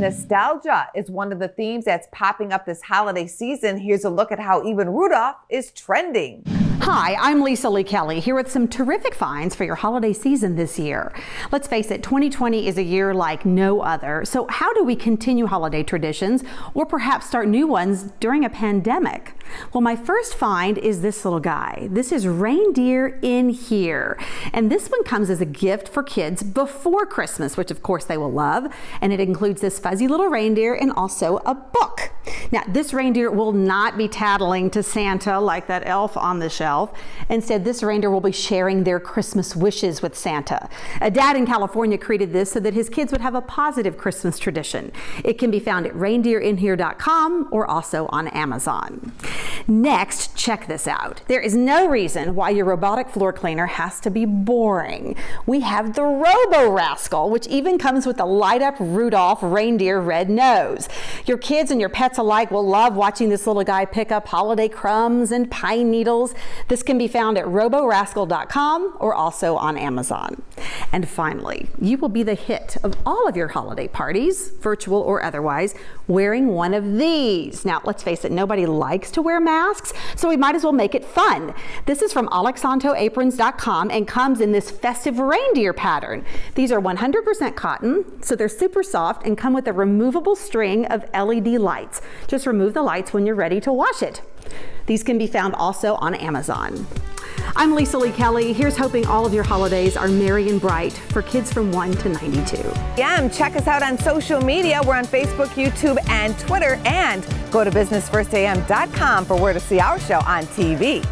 Nostalgia is one of the themes that's popping up this holiday season. Here's a look at how even Rudolph is trending. Hi, I'm Lisa Lee Kelly here with some terrific finds for your holiday season this year. Let's face it, 2020 is a year like no other. So how do we continue holiday traditions or perhaps start new ones during a pandemic? Well, my first find is this little guy. This is Reindeer in Here. And this one comes as a gift for kids before Christmas, which of course they will love. And it includes this fuzzy little reindeer and also a book. Now, this reindeer will not be tattling to Santa like that elf on the shelf. Instead, this reindeer will be sharing their Christmas wishes with Santa. A dad in California created this so that his kids would have a positive Christmas tradition. It can be found at reindeerinhere.com or also on Amazon. Next, check this out. There is no reason why your robotic floor cleaner has to be boring. We have the Robo Rascal, which even comes with a light up Rudolph reindeer red nose. Your kids and your pets alike will love watching this little guy pick up holiday crumbs and pine needles. This can be found at roborascal.com or also on Amazon. And finally, you will be the hit of all of your holiday parties, virtual or otherwise, wearing one of these. Now, let's face it, nobody likes to wear masks, so we might as well make it fun. This is from alexantoaprons.com and comes in this festive reindeer pattern. These are 100% cotton, so they're super soft and come with a removable string of LED lights. Just remove the lights when you're ready to wash it. These can be found also on Amazon. I'm Lisa Lee Kelly. Here's hoping all of your holidays are merry and bright for kids from 1 to 92. Yeah, check us out on social media. We're on Facebook, YouTube, and Twitter. And go to businessfirstam.com for where to see our show on TV.